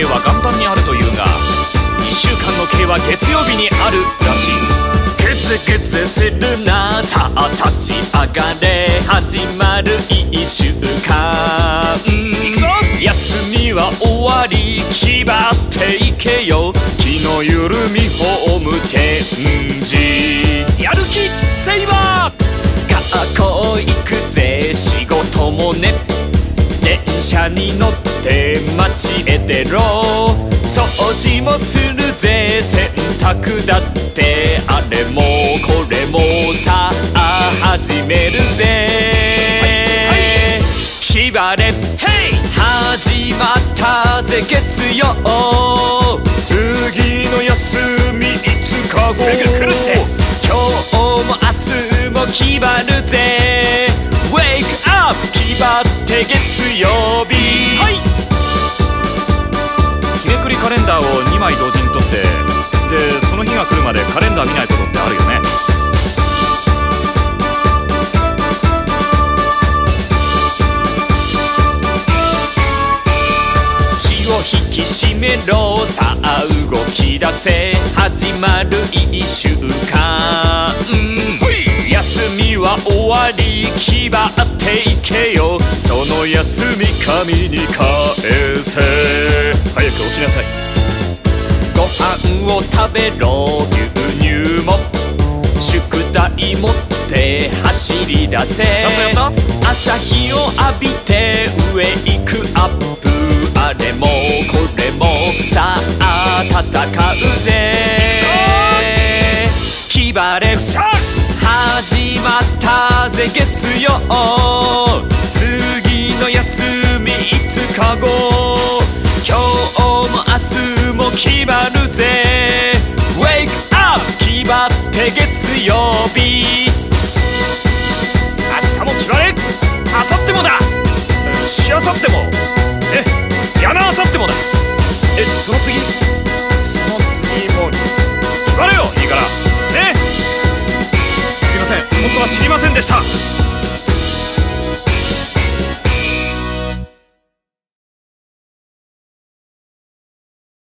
計は元旦にあるというが1週間の計は月曜日にあるらしい。ケツケツするなさあ立ち上がれ始まる1週間。休みは終わり気っていけよ。気の緩みホームチェンジ。やる気セイバー。学校行くぜ仕事もね。電車に乗って街へ出ろ。掃除もするぜ洗濯だってあれもこれもさあ始めるぜ。気張れ。始まったぜ月曜次の休みいつか後すぐ来るって。今日も明日も気張るぜ。Wake up 気張って月曜日枚同時に撮ってでその日が来るまでカレンダー見ないことってあるよね。気を引き締めろさあ動き出せ始まる1週間。休みは終わり気張っていけよ。その休み神に返せ。早く起きなさい。を食べろ牛乳も。宿題持って走り出せ。朝日を浴びて上行くアップ。あれもこれもさあ戦うぜ。気張れ始まったぜ月曜。次の休み5日後今日も明日も気張る張って月曜日。明日も気張れ明後日もだ。しあさっても。えやなあさってもだ。えその次？その次も。気張れよいいから。ね。すいません。本当は知りませんでした。